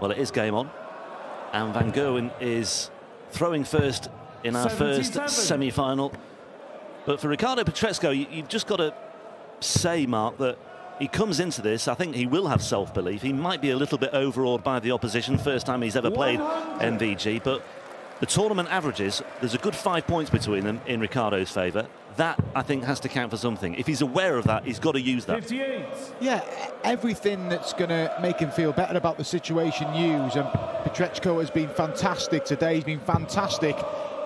Well, it is game on. And Van Gerwen is throwing first in our first semi-final. But for Ricardo Pietreczko, you, you've just got to say, Mark, that he comes into this, I think he will have self-belief. He might be a little bit overawed by the opposition, first time he's ever played MVG, but the tournament averages, there's a good five points between them in Ricardo's favour. That, I think, has to count for something. If he's aware of that, he's got to use that. 58. Yeah, everything that's going to make him feel better about the situation use. And Pietreczko has been fantastic today. He's been fantastic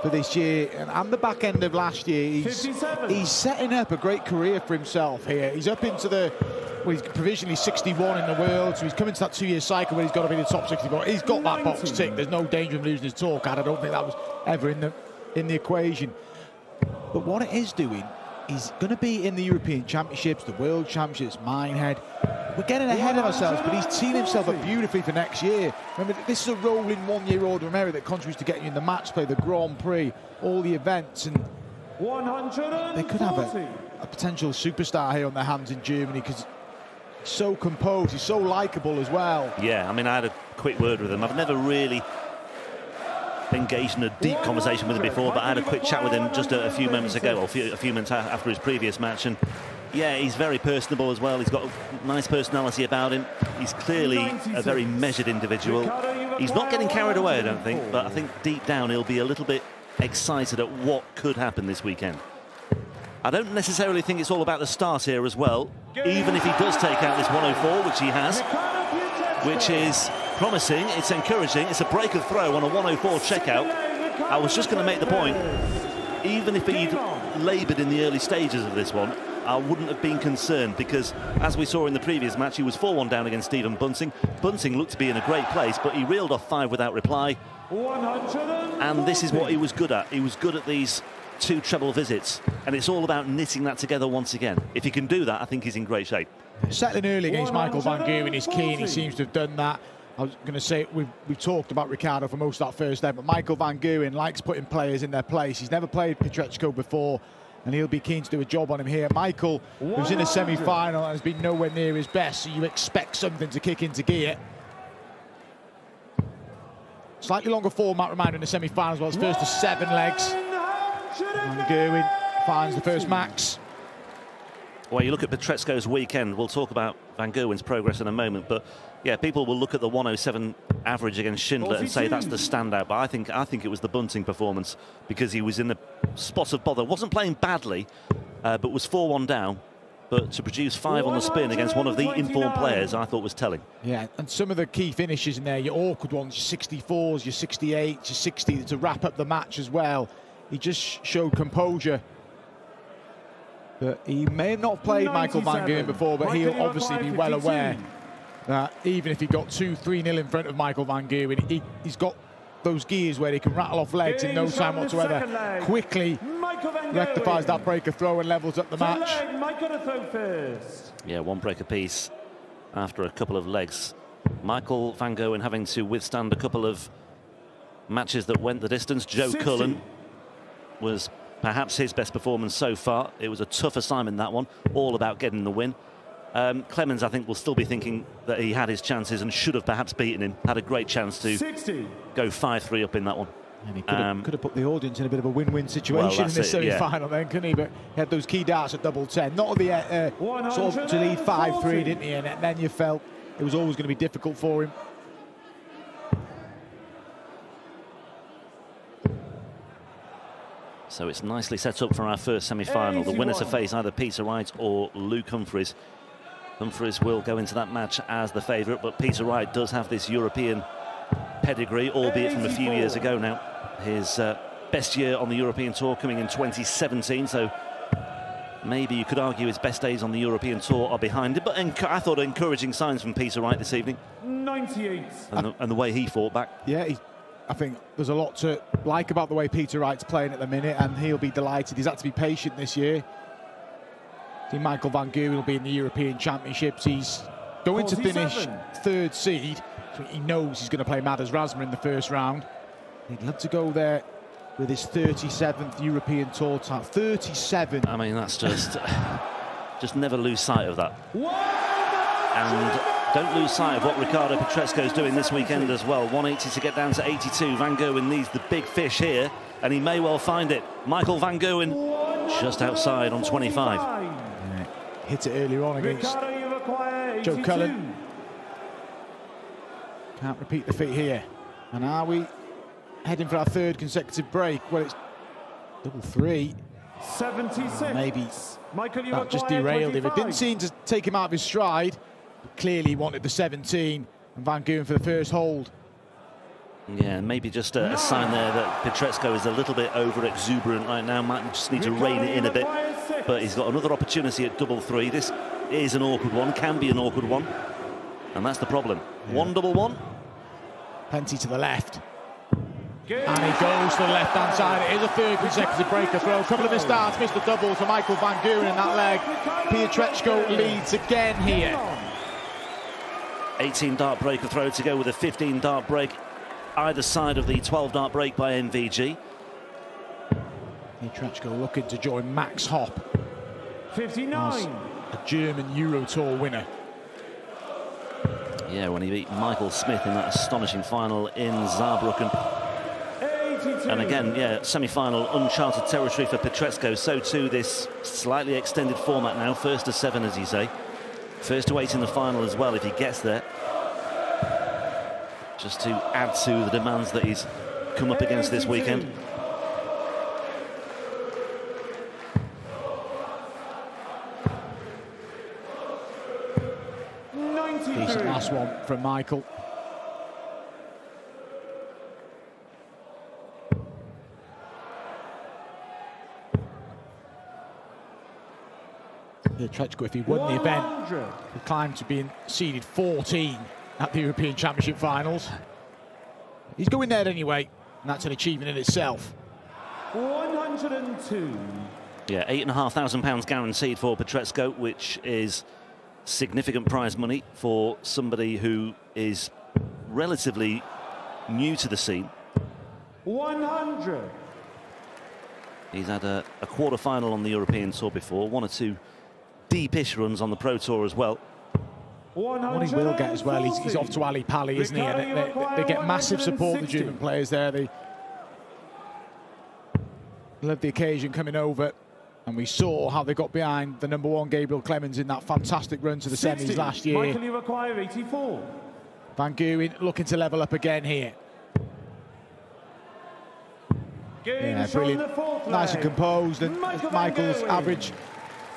for this year and, and the back end of last year. He's, 57. he's setting up a great career for himself here. He's up into the, well, he's provisionally 61 in the world, so he's coming to that two-year cycle where he's got to be the top 64. He's got that box 90. tick. There's no danger of losing his talk. I don't think that was ever in the in the equation. But what it is doing, he's going to be in the European Championships, the World Championships, Minehead. We're getting ahead of ourselves, but he's teeing himself up beautifully for next year. Remember, this is a rolling one-year-old Romero that contributes to getting you in the match play, the Grand Prix, all the events, and they could have a, a potential superstar here on their hands in Germany because so composed, he's so likable as well. Yeah, I mean, I had a quick word with him. I've never really engaged in a deep conversation with him before, but I had a quick chat with him just a, a few moments ago, or a few, a few minutes after his previous match, and yeah, he's very personable as well. He's got a nice personality about him. He's clearly a very measured individual. He's not getting carried away, I don't think, but I think deep down he'll be a little bit excited at what could happen this weekend. I don't necessarily think it's all about the start here as well, even if he does take out this 104, which he has which is promising. It's encouraging. It's a break of throw on a 104 checkout. I was just going to make the point, even if he'd laboured in the early stages of this one, I wouldn't have been concerned because, as we saw in the previous match, he was 4-1 down against Stephen Bunting. Bunting looked to be in a great place, but he reeled off five without reply. And this is what he was good at. He was good at these two treble visits, and it's all about knitting that together once again. If he can do that, I think he's in great shape. Settling early against Michael Van Gerwen is key, and he seems to have done that. I was going to say we've, we've talked about Ricardo for most of that first day, but Michael Van Gerwen likes putting players in their place. He's never played Pietreczko before, and he'll be keen to do a job on him here. Michael, who's in a semi-final and has been nowhere near his best, so you expect something to kick into gear. Slightly longer format, reminder, in the semi-finals, well, it's first to seven legs. Van Gerwen finds the first max. Well, you look at Pietreczko's weekend. We'll talk about Van Gerwen's progress in a moment, but yeah, people will look at the 107 average against Schindler and say that's the standout. But I think I think it was the Bunting performance because he was in the spot of bother. wasn't playing badly, uh, but was 4-1 down. But to produce five on the spin against one of the informed players, I thought was telling. Yeah, and some of the key finishes in there, your awkward ones, your 64s, your 68s, your 60 to wrap up the match as well. He just showed composure. But he may not have not played Michael Van 97. Gerwen before, but he'll obviously be well aware that even if he got 2 3 0 in front of Michael Van Gerwen, he, he's got those gears where he can rattle off legs in no time from the second whatsoever. Quickly Michael rectifies that breaker throw and levels up the match. leg, Michael to throw first. Yeah, one break apiece after a couple of legs. Michael Van Gerwen having to withstand a couple of matches that went the distance. Joe 60. Cullen was perhaps his best performance so far. It was a tough assignment, that one, all about getting the win. Um, Clemens, I think, will still be thinking that he had his chances and should have perhaps beaten him. Had a great chance to 60. go 5-3 up in that one. And he could have, Um, could have put the audience in a bit of a win-win situation in that's this it, yeah. semi-final then, couldn't he? But he had those key darts at double 10. Not the uh, uh, sort of to lead 5-3, didn't he? And then you felt it was always going to be difficult for him. So it's nicely set up for our first semi-final. The winner to face either Peter Wright or Luke Humphreys. Humphreys will go into that match as the favourite, but Peter Wright does have this European pedigree, albeit from a few years ago now. His uh, best year on the European Tour coming in 2017, so maybe you could argue his best days on the European Tour are behind him. But I thought encouraging signs from Peter Wright this evening, 98. and the, and the way he fought back. Yeah, he, I think there's a lot to like about the way Peter Wright's playing at the minute, and he'll be delighted. He's had to be patient this year. I think Michael Van Gerwen will be in the European Championships. He's going to finish third seed, so he knows he's going to play Madars Razma in the first round. He'd love to go there with his 37th European Tour title. 37. I mean, that's just just never lose sight of that. One And Don't lose sight of what Ricardo Pietreczko is doing this weekend as well. 180 to get down to 82. Van Gerwen needs the big fish here, and he may well find it. Michael Van Gerwen just outside on 25. Yeah, hit it earlier on against Ricardo, Joe Cullen. Can't repeat the feat here. And are we heading for our third consecutive break? Well, it's double three. 76. Maybe Michael, That just require derailed him. It didn't seem to take him out of his stride. Clearly, wanted the 17. And Van Gerwen for the first hold. Yeah, maybe just a, a sign there that Pietreczko is a little bit over exuberant right now. Might just need to rein it in a bit. But he's got another opportunity at double three. This is an awkward one, can be an awkward one. And that's the problem. One double one. Plenty to the left. And he goes to the left hand side. It is a third consecutive breaker throw. A couple of missed misstarts, missed the double for Michael Van Gerwen in that leg. Pietreczko leads again here. 18 dart break, a throw to go with a 15 dart break either side of the 12 dart break by MVG. Pietreczko looking to join Max Hopp, 59. a German Euro Tour winner. Yeah, when he beat Michael Smith in that astonishing final in Saarbrücken. 82. And again, yeah, semi-final, uncharted territory for Pietreczko. So too this slightly extended format now. First to seven, as you say. First to eight in the final as well, if he gets there. Just to add to the demands that he's come up against this weekend. 82. Decent last one from Michael. Pietreczko, if he won the event, 100. would climb to being seeded 14 at the European Championship finals. He's going there anyway, and that's an achievement in itself. 102. Yeah, eight and a half thousand pounds guaranteed for Pietreczko, which is significant prize money for somebody who is relatively new to the scene. 100. He's had a, a quarter final on the European Tour before, one or two deepish runs on the Pro Tour as well. What he will get as well, he's, he's off to Ali Pali, isn't he? And they, they, they get massive support, the German players there. They love the occasion coming over. And we saw how they got behind the number one Gabriel Clemens in that fantastic run to the 60. semis last year. Michael, you require 84. Van Gerwen looking to level up again here. Game Yeah, brilliant. the fourth Nice and composed. And Michael Michael's average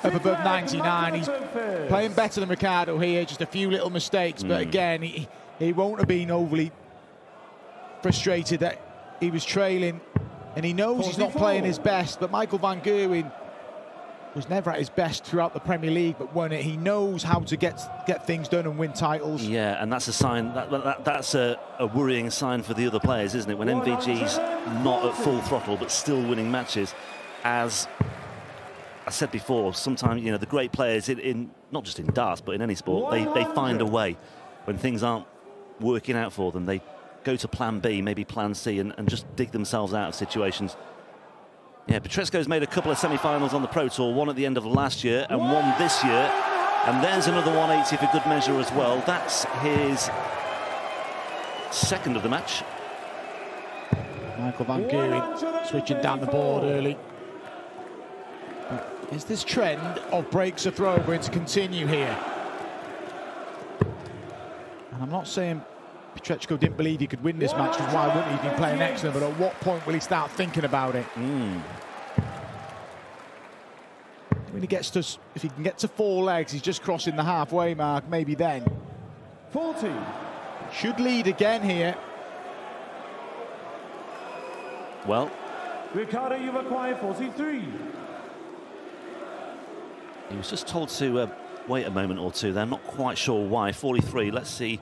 up above 99. He's playing better than Ricardo here, just a few little mistakes. But hmm. again, he, he won't have been overly frustrated that he was trailing. And he knows he's not playing his best. But Michael Van Gerwen was never at his best throughout the Premier League, but won it. He knows how to get get things done and win titles. Yeah, and that's a sign, that, that, that's a, a worrying sign for the other players, isn't it? When MVG's not at full throttle but still winning matches, as I said before, sometimes, you know, the great players, in, in not just in darts, but in any sport, they, they find a way when things aren't working out for them. They go to plan B, maybe plan C, and, and just dig themselves out of situations. Yeah, Pietreczko's made a couple of semi-finals on the Pro Tour, one at the end of last year and one this year. And there's another 180 for good measure as well. That's his second of the match. Michael Van Gerwen switching down the board early. But Is this trend of breaks a throw going to continue here? And I'm not saying Pietreczko didn't believe he could win this match, because why wouldn't he? He's been playing excellent, but at what point will he start thinking about it? Hmm. When he gets to, if he can get to four legs, he's just crossing the halfway mark, maybe then. 40. Should lead again here. Well, Ricardo, you require 43. He was just told to uh, wait a moment or two there. I'm not quite sure why. 43, let's see.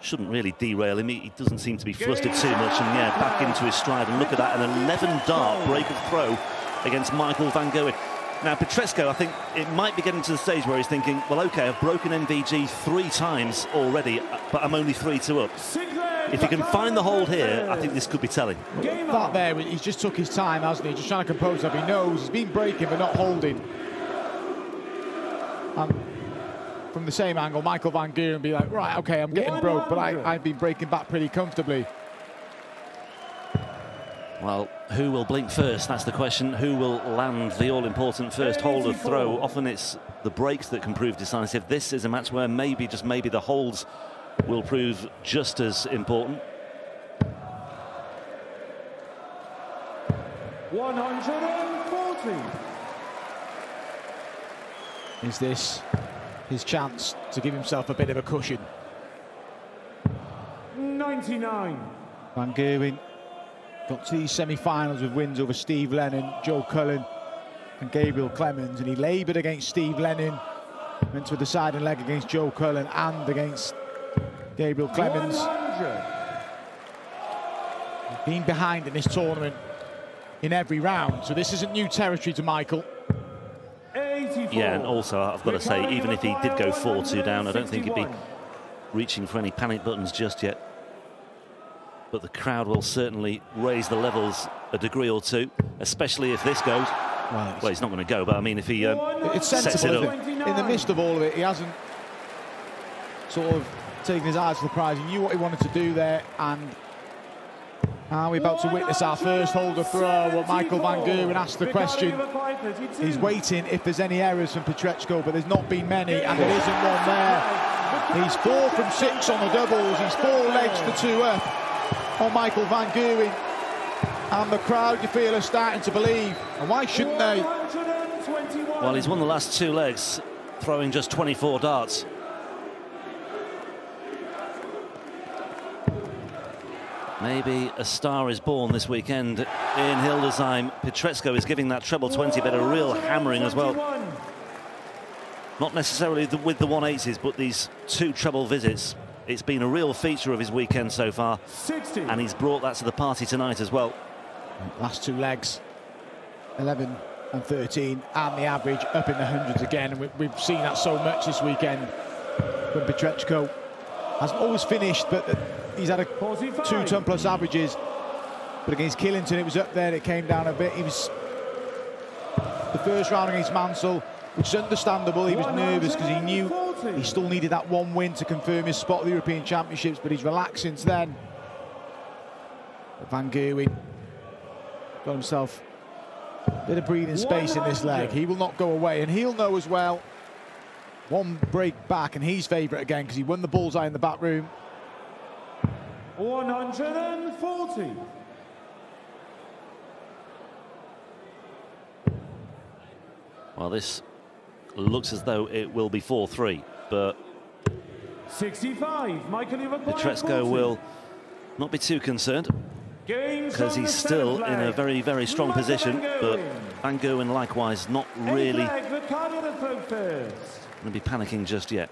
Shouldn't really derail him. He, he doesn't seem to be flustered too much. And yeah, back into his stride. And look at that, an 11 dart break of throw against Michael Van Gerwen. Now, Pietreczko, I think it might be getting to the stage where he's thinking, well, okay, I've broken MVG three times already, but I'm only three to up. If he can find the hold here, I think this could be telling. That there, he's just took his time, hasn't he? Just trying to compose himself. He knows he's been breaking but not holding. Um, from from the same angle, Michael Van Gerwen be like, right, okay, I'm getting broke, but I, I've been breaking back pretty comfortably. Well, who will blink first? That's the question. Who will land the all-important first hold of throw? Often it's the breaks that can prove decisive. This is a match where maybe, just maybe, the holds will prove just as important. 140. Is this his chance to give himself a bit of a cushion? 99. Van Gerwen got to these semi-finals with wins over Steve Lennon, Joe Cullen and Gabriel Clemens and he laboured against Steve Lennon, went to a deciding leg against Joe Cullen and against Gabriel Clemens. 100. Been behind in this tournament in every round, so this isn't new territory to Michael. 84. Yeah, and also I've got to say, even if he did go 4-2 down, I don't think he'd be reaching for any panic buttons just yet. But the crowd will certainly raise the levels a degree or two, especially if this goes. Well, Well, he's not going to go, but I mean, if he um, It's sets sensible, it isn't up. it? In the midst of all of it, he hasn't sort of taken his eyes to the prize. He knew what he wanted to do there, and now we're about to witness our first holder throw. Well, Michael Van Gerwen asked the question. He's waiting if there's any errors from Pietreczko, but there's not been many, and there isn't one there. He's four from six on the doubles. He's four legs to two up on Michael Van Gerwen. And the crowd, you feel, are starting to believe. And why shouldn't they? Well, he's won the last two legs, throwing just 24 darts. Maybe a star is born this weekend in Hildesheim. Pietreczko is giving that treble 20, but a real hammering as well. Not necessarily the, with the 180s, but these two treble visits. It's been a real feature of his weekend so far, 60. and he's brought that to the party tonight as well. Last two legs, 11 and 13, and the average up in the hundreds again. And we, we've seen that so much this weekend from Pietreczko hasn't always finished, but he's had a two ton plus averages. But against Killington, it was up there. It came down a bit. He was the first round against Mansell, which is understandable. He was nervous because he knew he still needed that one win to confirm his spot at the European Championships, but he's relaxed since then. But Van Gerwen got himself a bit of breathing space in this leg. He will not go away, and he'll know as well. One break back, and he's favourite again because he won the bullseye in the back room. 140. Well, this looks as though it will be 4-3, but 65. Michael, you require Pietreczko 40. will not be too concerned because he's still seventh in a very, very strong Michael position. Van But Gerwen. Van Gerwen likewise not Eighth really leg, Ricardo to throw first. going to be panicking just yet.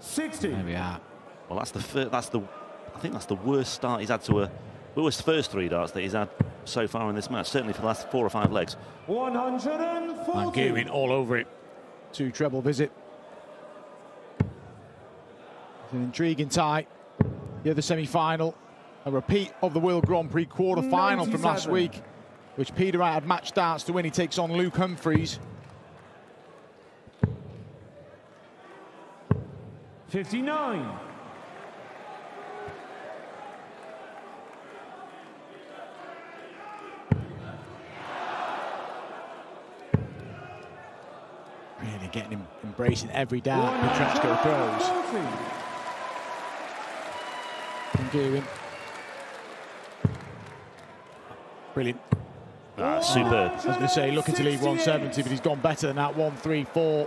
Sixty. There we are. Well, that's the fir- that's the I think that's the worst start he's had to a worst first three darts that he's had so far in this match. Certainly for the last four or five legs. One hundred and Van forty. Gerwen all over it. Two treble visit. It's an intriguing tie. The other semi-final, a repeat of the World Grand Prix quarter-final from last week, which Peter had match darts to win. He takes on Luke Humphreys. Fifty-nine. Really getting him embracing every dart Pietreczko throws. 140. Van Gerwen. Brilliant. Ah, superb. I was going to say, looking to leave 170, but he's gone better than that, 134.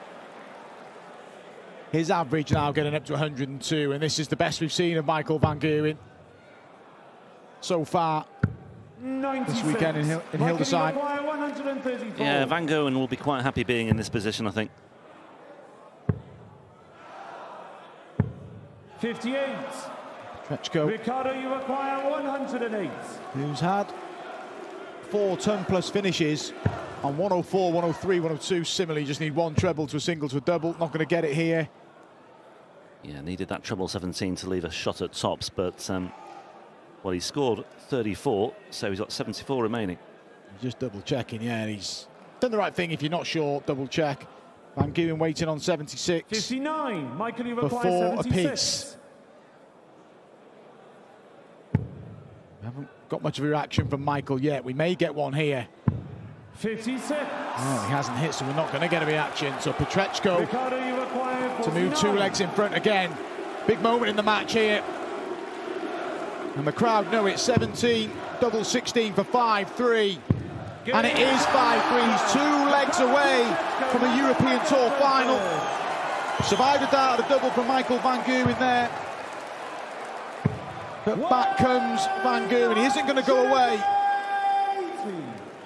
His average now getting up to 102, and this is the best we've seen of Michael Van Gerwen so far. 96. weekend in Hil- in Hildesheim. Yeah, Van Gerwen will be quite happy being in this position, I think. 58. Trechko, Ricardo, you require 108. who's had four ton plus finishes on 104, 103, 102. Similarly, just need one treble to a single to a double. Not going to get it here. Yeah, needed that treble 17 to leave a shot at tops, but um, Well, he scored 34, so he's got 74 remaining. Just double checking, yeah. He's done the right thing if you're not sure, double check. Van Gerwen waiting on 76. 59. Michael, you For require four 76. apiece. We haven't got much of a reaction from Michael yet. We may get one here. 56. Oh, he hasn't hit, so we're not going to get a reaction. So Pietreczko Ricardo, you require to move two legs in front again. Big moment in the match here. And the crowd know it's 17, double 16 for 5-3. And it is 5-3. He's two legs away from a European Tour final. Survived a dart of the double from Michael Van Gerwen there. But back comes Van Gerwen. He isn't going to go away.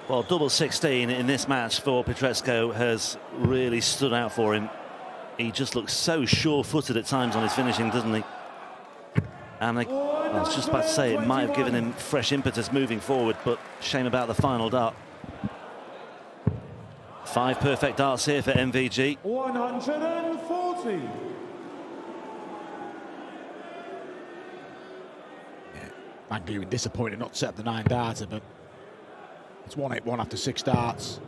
Well, double 16 in this match for Pietreczko has really stood out for him. He just looks so sure-footed at times on his finishing, doesn't he? And I, I was just about to say it might have given him fresh impetus moving forward, but shame about the final dart. Five perfect darts here for MVG. 140. Van Gerwen disappointed not to set up the nine darter, but it's 1-8-1 after six darts.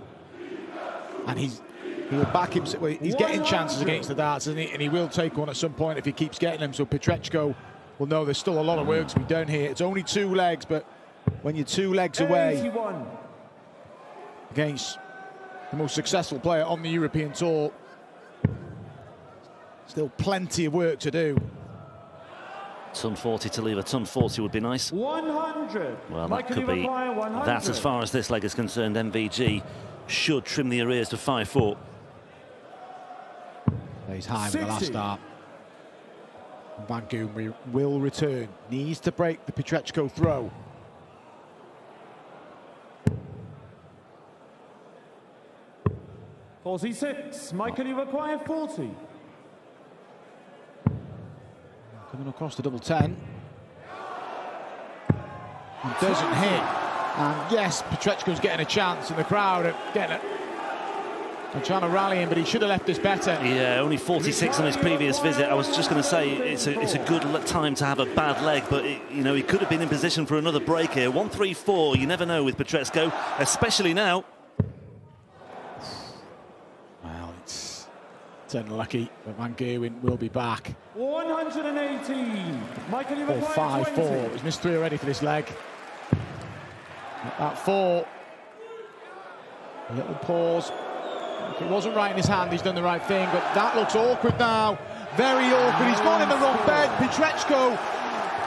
And he's he will back himself. He's getting chances against the darts, isn't he? And he will take one at some point if he keeps getting them. So Pietreczko will know there's still a lot of work to be done here. It's only two legs, but when you're two legs away 81. against the most successful player on the European Tour, still plenty of work to do. Ton 40 to leave a ton 40 would be nice. 100. Well, that Michael, could be that as far as this leg is concerned. MVG should trim the arrears to 5-4. He's high with the last start. Van Gerwen will return. Needs to break the Pietreczko throw. Forty-six. Michael, you require 40. Coming across the double 10. And doesn't hit. And yes, Pietreczko's getting a chance in the crowd are getting it. They're trying to rally him, but he should have left this better. Yeah, uh, only 46 on his previous visit. I was just going to say it's a, it's a good time to have a bad leg, but it, you know he could have been in position for another break here. 1-3-4, you never know with Pietreczko, especially now. Well, it's, it's unlucky, but Van Gerwen will be back. 118. Michael, you 5 20. 4. He's missed three already for this leg. At that four. A little pause. If it wasn't right in his hand, he's done the right thing, but that looks awkward now. Very awkward. He's gone in the wrong bed. Pietreczko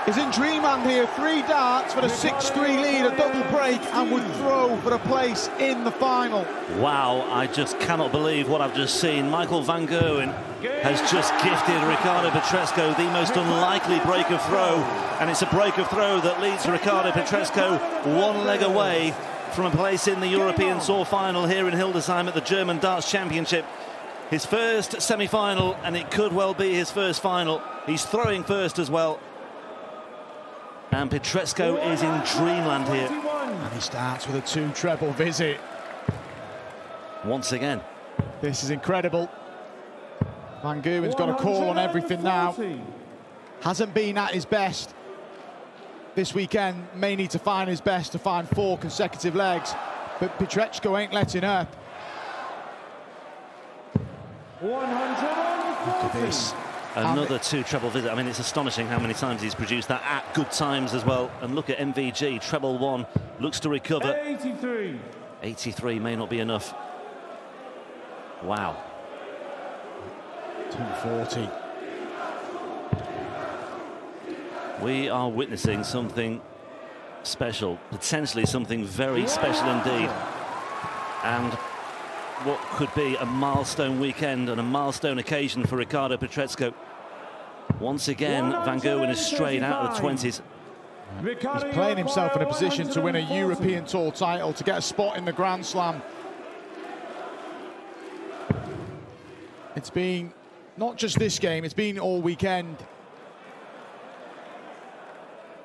is in dreamland here. Three darts for a 6 3 lead, a double break, and would throw for a place in the final. Wow, I just cannot believe what I've just seen. Michael Van Gerwen has just gifted Ricardo Pietreczko the most unlikely break of throw, and it's a break of throw that leads Ricardo Pietreczko one leg away from a place in the European Tour final here in Hildesheim at the German Darts Championship. His first semi-final, and it could well be his first final. He's throwing first as well. And Pietreczko is in dreamland here And he starts with a two treble visit. once again. This is incredible. Van Gerwen's got a call on everything now. hasn't been at his best this weekend. May need to find his best to find four consecutive legs, but Pietreczko ain't letting up. 140. Look at this. Um, Another two treble visit. I mean, it's astonishing how many times he's produced that at good times as well. And look at MVG, treble one, looks to recover. 83. 83 may not be enough. Wow. 240. We are witnessing something special, potentially something very special indeed. And what could be a milestone weekend and a milestone occasion for Ricardo Pietreczko. Once again, Van Gerwen is straight out of the 20s. Ricardo, He's playing himself in a position to win a European Tour title, to get a spot in the Grand Slam. It's been not just this game, it's been all weekend.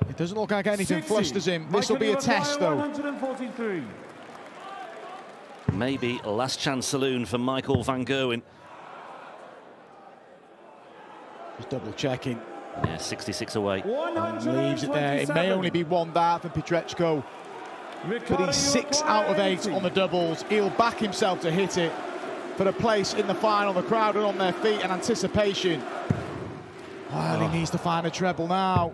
It doesn't look like anything 60. flusters him. This will be a test, though. Maybe a last chance saloon for Michael Van Gerwen. Just double checking. Yeah, 66 away. Leaves it there. It may only be one dart from Pietreczko. but he's six out of eight on the doubles. He'll back himself to hit it for a place in the final. The crowd are on their feet in anticipation. Well, he oh. needs to find a treble now,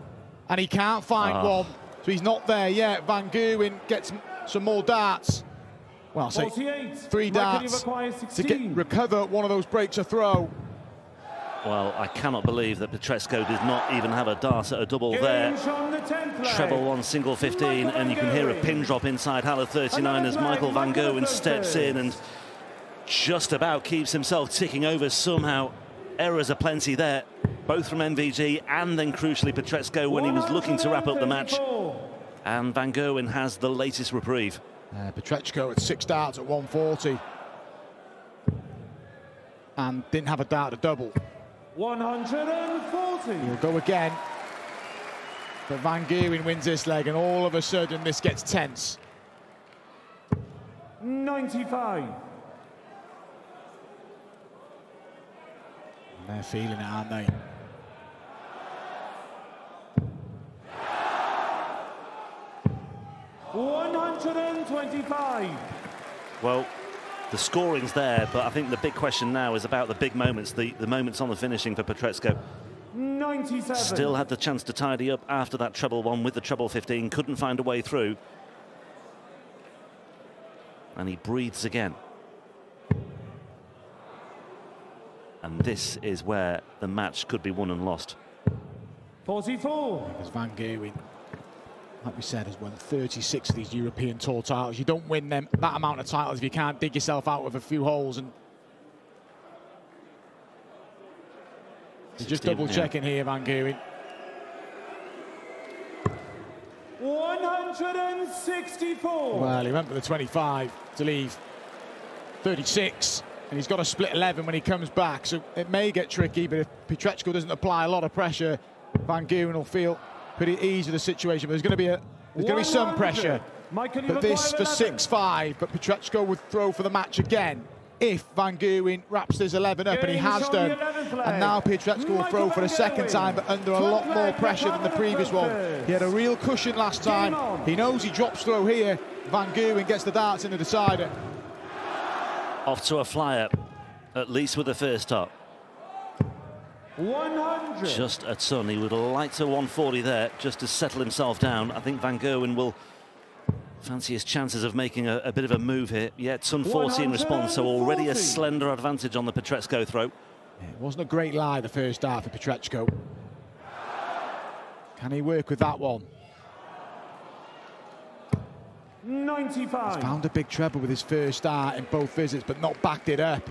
and he can't find Oh. one, so he's not there yet. Van Gerwen gets some more darts. Well, say three darts to get recover one of those breaks a throw. Well, I cannot believe that Pietreczko did not even have a dart at a double there. The Treble one, single 15, and you can hear a pin drop inside Halle 39 as Michael Van Gerwen steps in and just about keeps himself ticking over somehow. Errors are plenty there, both from MVG and then crucially Pietreczko when he was looking to wrap up the match. And Van Gerwen has the latest reprieve. Uh, Pietreczko at six darts at 140. And didn't have a dart to double. 140. He'll go again. But Van Gerwen wins this leg, and all of a sudden this gets tense. 95. And they're feeling it, aren't they? One hundred and twenty-five. Well, the scoring's there, but I think the big question now is about the big moments, the, the moments on the finishing for Pietreczko. 97. Still had the chance to tidy up after that treble one with the treble 15, couldn't find a way through. And he breathes again. And this is where the match could be won and lost. 44. Because Van Gerwen, like we said, has won 36 of these European Tour titles. You don't win them that amount of titles if you can't dig yourself out of a few holes. And He's just 16, double yeah. checking here, Van Gerwen. 164. Well, he went for the 25 to leave 36, and he's got a split 11 when he comes back. So it may get tricky, but if Pietreczko doesn't apply a lot of pressure, Van Gerwen will feel pretty easy the situation. But there's going to be a there's going to be some pressure. Michael But this for 6-5, but Pietreczko would throw for the match again if Van Gerwen wraps this 11 up, and he has done. And now Pietreczko will throw for a second time, but under a lot more pressure than the previous one. He had a real cushion last time. He knows he drops throw here. Van Gerwen gets the darts in the decider. Off to a flyer, at least with the first top. 100. Just a ton. He would like to 140 there just to settle himself down. I think Van Gerwen will fancy his chances of making a, a bit of a move here. Yeah, ton 40 in response, so already a slender advantage on the Pietreczko throw. It wasn't a great lie, the first dart for Pietreczko. Can he work with that one? 95. He's Found a big treble with his first start in both visits, but not backed it up.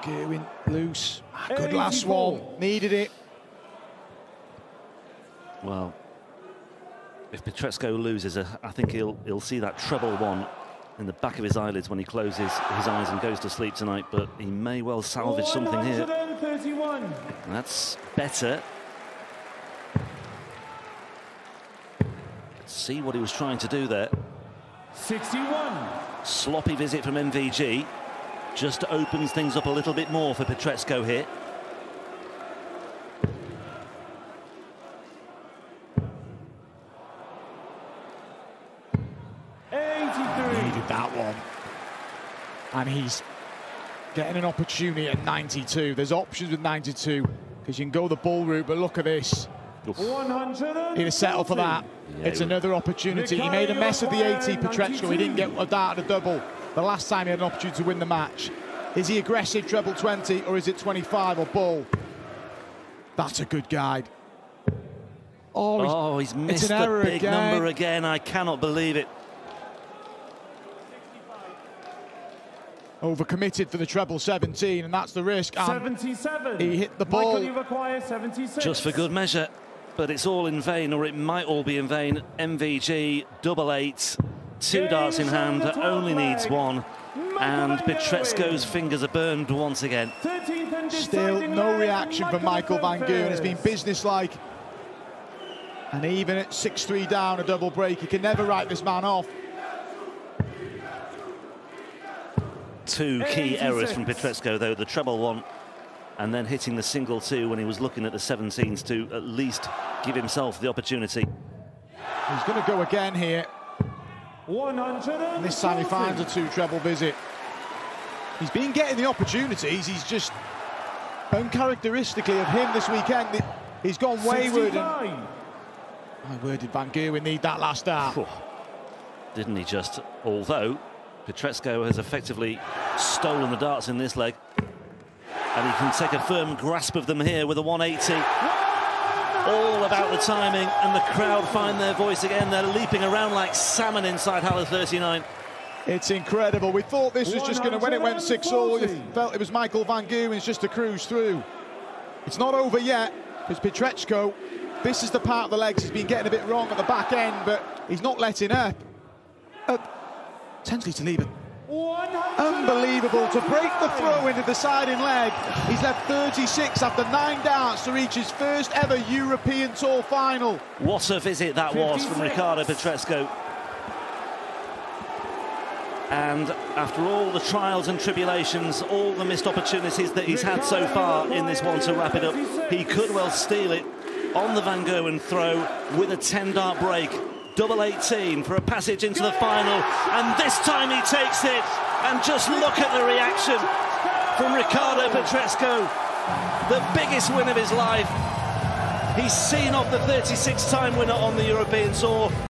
Van Gerwen loose. Ah, good last one. Needed it. Well, if Pietreczko loses, uh, I think he'll he'll see that treble one in the back of his eyelids when he closes his eyes and goes to sleep tonight. But he may well salvage something here. That's better. See what he was trying to do there. 61. Sloppy visit from MVG. Just opens things up a little bit more for Pietreczko here. Needed that one. And he's getting an opportunity at 92. There's options with 92 because you can go the ball route, but look at this. One hundred. He'd have settled for that. Yeah, it's another opportunity. He made a mess of the 80, Pietreczko. He didn't get a dart at a double. The last time he had an opportunity to win the match. Is he aggressive, treble 20, or is it 25 or bull? That's a good guide. Oh, he's Oh, he's missed an the error big again. number again. I cannot believe it. overcommitted for the treble 17, and that's the risk. And Seventy-seven. he hit the ball. Michael Iwakwa, seventy-six. Just for good measure. But it's all in vain, or it might all be in vain. MVG, double eight, two darts in hand, only needs one. And Pietreczko's fingers are burned once again. Still no reaction from Michael Van Gerwen. It's been businesslike. And even at 6-3 down, a double break, you can never write this man off. Two key 86. errors from Pietreczko, though the treble one and then hitting the single two when he was looking at the 17s to at least give himself the opportunity. He's going to go again here. 100 And this time he finds a two treble visit. He's been getting the opportunities. He's just uncharacteristically of him this weekend. He's gone wayward. And, my word, did Van Gerwen need that last start? Didn't he just? Although Pietreczko has effectively stolen the darts in this leg. And he can take a firm grasp of them here with a 180. All about the timing, and the crowd find their voice again. They're leaping around like salmon inside Halle 39. It's incredible. We thought this was just going to, when it went 6 all, you felt it was Michael Van Gerwen's just to cruise through. It's not over yet, because Pietreczko, this is the part of the legs he's been getting a bit wrong at the back end, but he's not letting up. Uh, leave it. Unbelievable to break the throw into the deciding leg. He's left 36 after nine darts to reach his first ever European Tour final. What a visit that was from Ricardo Pietreczko. And after all the trials and tribulations, all the missed opportunities that he's had so far in this one to wrap it up, he could well steal it on the Van Gerwen throw with a 10 dart break. Double 18 for a passage into the final, and this time he takes it. And just look at the reaction from Ricardo Pietreczko, the biggest win of his life. He's seen off the 36 time winner on the European Tour.